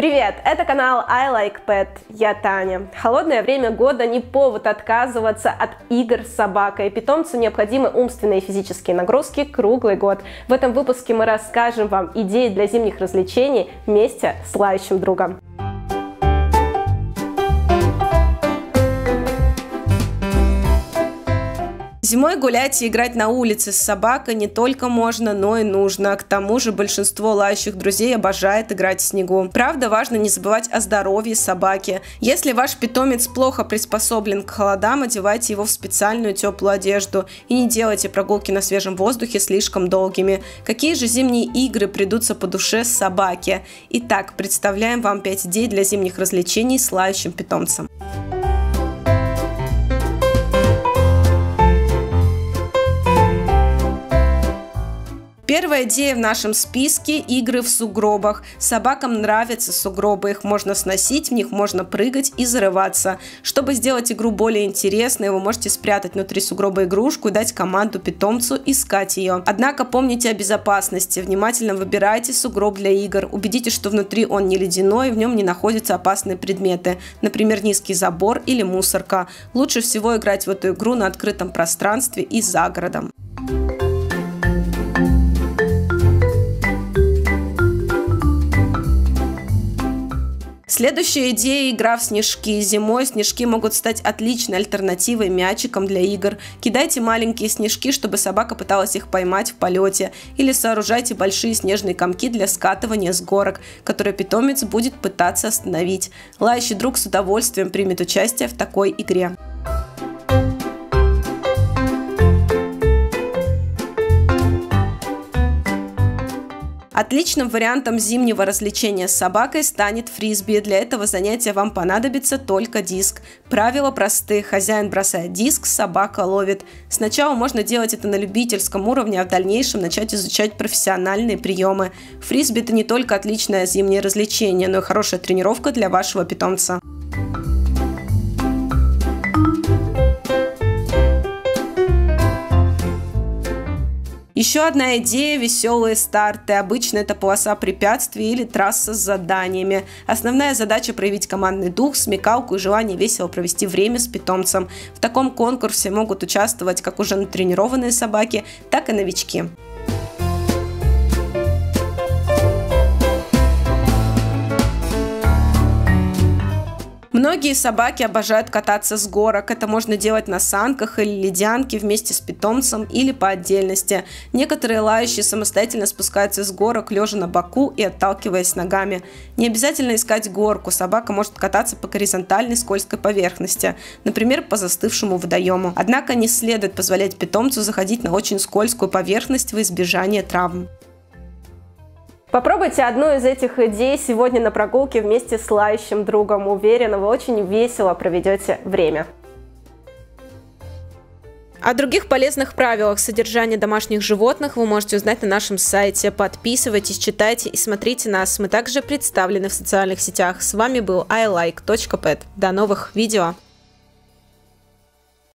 Привет, это канал I Like Pet, я Таня. Холодное время года не повод отказываться от игр с собакой. Питомцу необходимы умственные и физические нагрузки круглый год. В этом выпуске мы расскажем вам идеи для зимних развлечений вместе с лающим другом. Зимой гулять и играть на улице с собакой не только можно, но и нужно. К тому же большинство лающих друзей обожает играть в снегу. Правда, важно не забывать о здоровье собаки. Если ваш питомец плохо приспособлен к холодам, одевайте его в специальную теплую одежду и не делайте прогулки на свежем воздухе слишком долгими. Какие же зимние игры придутся по душе собаке? Итак, представляем вам 5 идей для зимних развлечений с лающим питомцем. Первая идея в нашем списке – игры в сугробах. Собакам нравятся сугробы, их можно сносить, в них можно прыгать и зарываться. Чтобы сделать игру более интересной, вы можете спрятать внутри сугроба игрушку и дать команду питомцу искать ее. Однако помните о безопасности, внимательно выбирайте сугроб для игр, убедитесь, что внутри он не ледяной, в нем не находятся опасные предметы, например, низкий забор или мусорка. Лучше всего играть в эту игру на открытом пространстве и за городом. Следующая идея – игра в снежки. Зимой снежки могут стать отличной альтернативой мячикам для игр. Кидайте маленькие снежки, чтобы собака пыталась их поймать в полете. Или сооружайте большие снежные комки для скатывания с горок, которые питомец будет пытаться остановить. Лающий друг с удовольствием примет участие в такой игре. Отличным вариантом зимнего развлечения с собакой станет фрисби. Для этого занятия вам понадобится только диск. Правила просты. Хозяин бросает диск, собака ловит. Сначала можно делать это на любительском уровне, а в дальнейшем начать изучать профессиональные приемы. Фрисби – это не только отличное зимнее развлечение, но и хорошая тренировка для вашего питомца. Еще одна идея – веселые старты. Обычно это полоса препятствий или трасса с заданиями. Основная задача – проявить командный дух, смекалку и желание весело провести время с питомцем. В таком конкурсе могут участвовать как уже натренированные собаки, так и новички. Многие собаки обожают кататься с горок. Это можно делать на санках или ледянке вместе с питомцем или по отдельности. Некоторые лающие самостоятельно спускаются с горок, лежа на боку и отталкиваясь ногами. Не обязательно искать горку. Собака может кататься по горизонтальной скользкой поверхности, например, по застывшему водоему. Однако не следует позволять питомцу заходить на очень скользкую поверхность в избежание травм. Попробуйте одну из этих идей сегодня на прогулке вместе с лающим другом. Уверена, вы очень весело проведете время. О других полезных правилах содержания домашних животных вы можете узнать на нашем сайте. Подписывайтесь, читайте и смотрите нас. Мы также представлены в социальных сетях. С вами был iLike.pet. До новых видео!